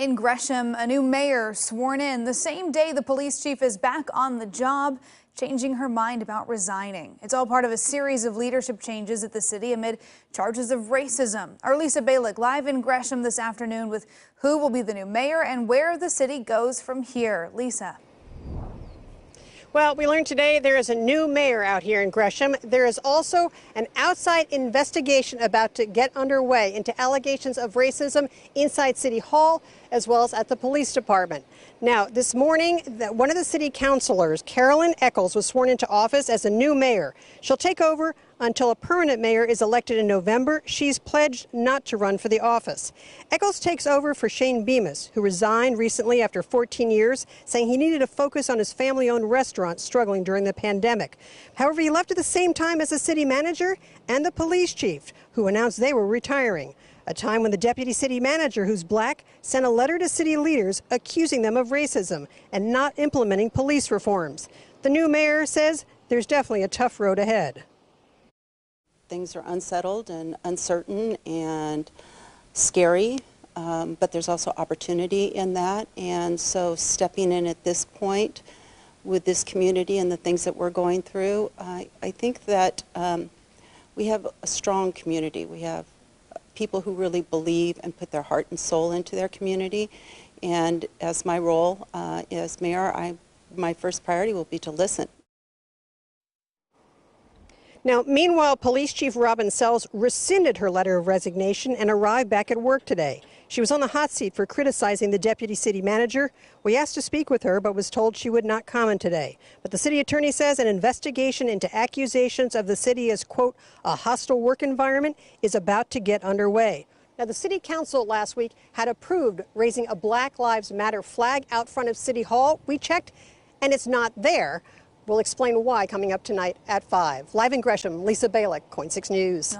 In Gresham, a new mayor sworn in the same day the police chief is back on the job, changing her mind about resigning. It's all part of a series of leadership changes at the city amid charges of racism. Our Lisa Balick live in Gresham this afternoon with who will be the new mayor and where the city goes from here. Lisa. Well, we learned today there is a new mayor out here in Gresham. There is also an outside investigation about to get underway into allegations of racism inside City Hall as well as at the police department. Now, this morning, one of the city councilors, Karylinn Echols, was sworn into office as a new mayor. She'll take over until a permanent mayor is elected in November. She's pledged not to run for the office. Echols takes over for Shane Bemis, who resigned recently after 14 years, saying he needed to focus on his family-owned restaurant struggling during the pandemic. However, he left at the same time as the city manager and the police chief, who announced they were retiring a time when the deputy city manager, who's black, sent a letter to city leaders accusing them of racism and not implementing police reforms. The new mayor says there's definitely a tough road ahead. Things are unsettled and uncertain and scary, um, but there's also opportunity in that. And so stepping in at this point with this community and the things that we're going through, I, I think that um, we have a strong community. We have people who really believe and put their heart and soul into their community. And as my role uh, as mayor, I, my first priority will be to listen. Now, meanwhile, Police Chief Robin Sells rescinded her letter of resignation and arrived back at work today. She was on the hot seat for criticizing the deputy city manager. We asked to speak with her, but was told she would not comment today. But the city attorney says an investigation into accusations of the city as, quote, a hostile work environment is about to get underway. Now, the city council last week had approved raising a Black Lives Matter flag out front of City Hall. We checked, and it's not there. We'll explain why coming up tonight at 5. Live in Gresham, Lisa Balick, KOIN 6 News.